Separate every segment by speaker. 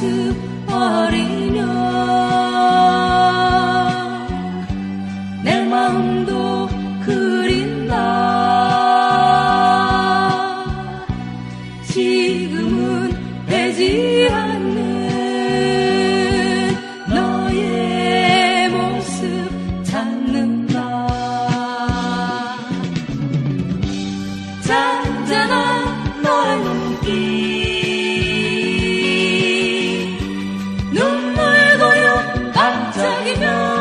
Speaker 1: 모습 어리며 내 마음도 그린다. 지금은 되지 않는 너의 모습 찾는다. 잔잔한 너의 눈길 know.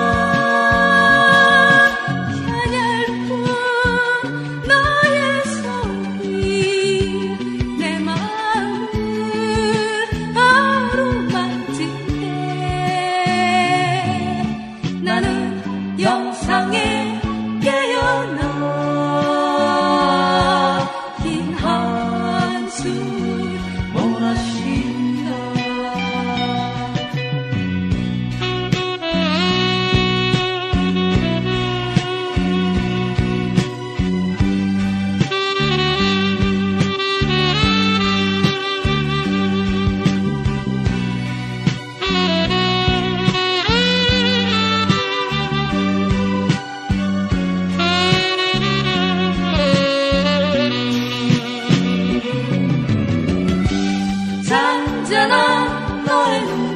Speaker 1: Lord.